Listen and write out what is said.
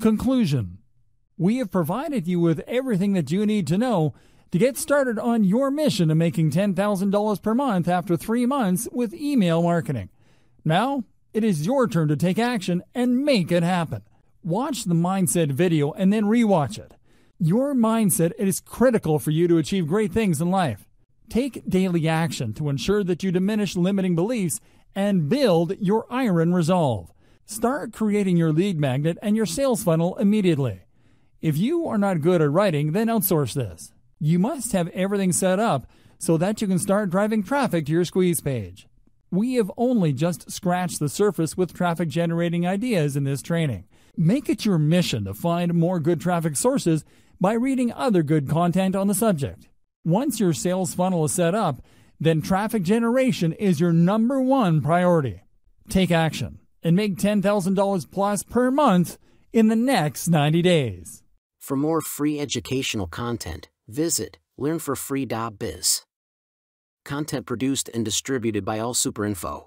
Conclusion We have provided you with everything that you need to know to get started on your mission of making $10,000 per month after three months with email marketing. Now, it is your turn to take action and make it happen. Watch the mindset video and then rewatch it. Your mindset is critical for you to achieve great things in life. Take daily action to ensure that you diminish limiting beliefs and build your iron resolve. Start creating your lead magnet and your sales funnel immediately. If you are not good at writing, then outsource this. You must have everything set up so that you can start driving traffic to your squeeze page. We have only just scratched the surface with traffic generating ideas in this training. Make it your mission to find more good traffic sources by reading other good content on the subject. Once your sales funnel is set up, then traffic generation is your number one priority. Take action and make $10,000 plus per month in the next 90 days. For more free educational content, visit learnforfree.biz. Content produced and distributed by AllSuperInfo.